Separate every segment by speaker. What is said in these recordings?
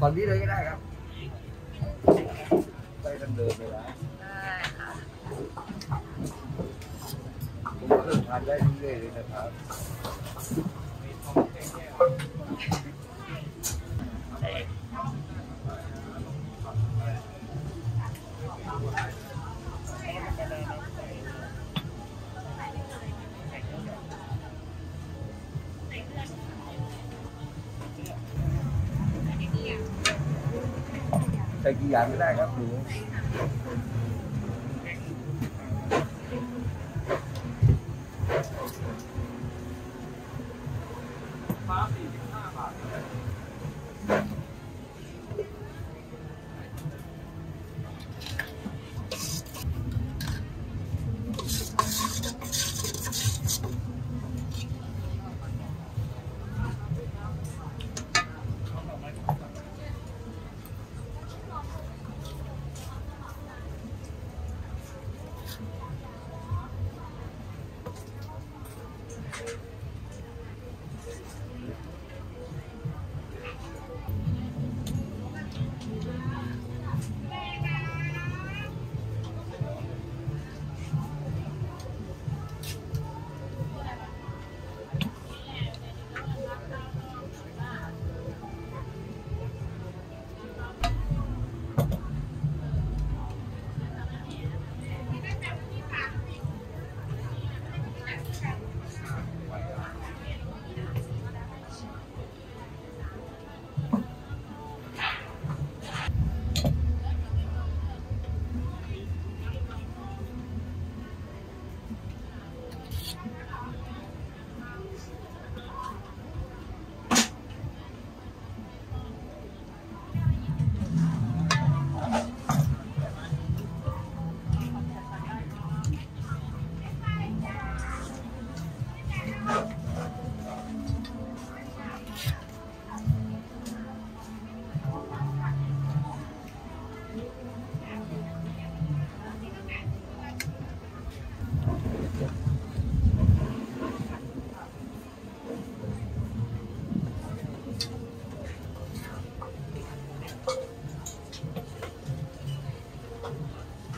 Speaker 1: ตอนนี้เลยก็ได้ครับไปกันเดินเลยนะ
Speaker 2: ได้ค่ะ
Speaker 1: ผมเครื่องทานได้เรื่อยๆเลยนะครับ กี่อย่างก็ได้ครับหนูฟ้าสี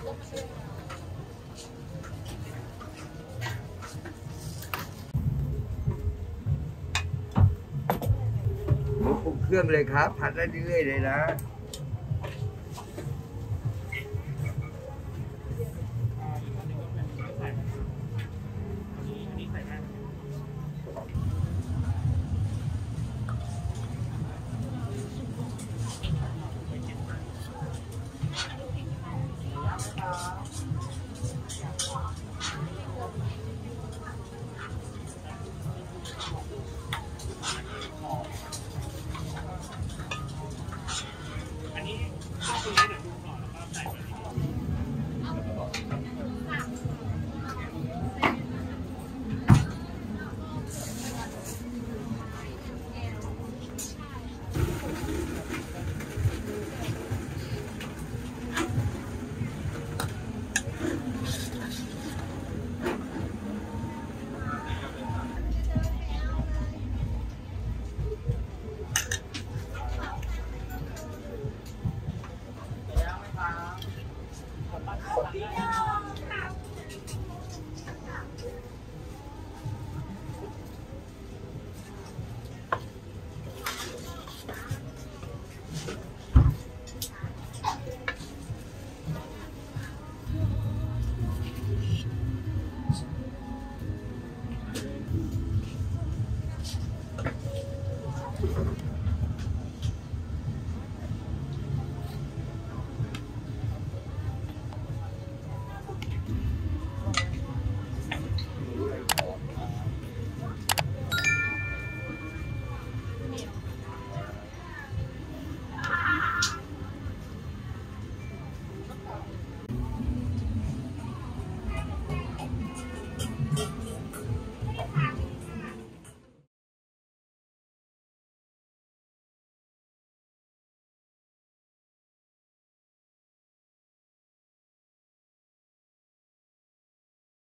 Speaker 1: หมูปรุงเครื่องเลยครับ ผัดได้เรื่อยๆเลยนะ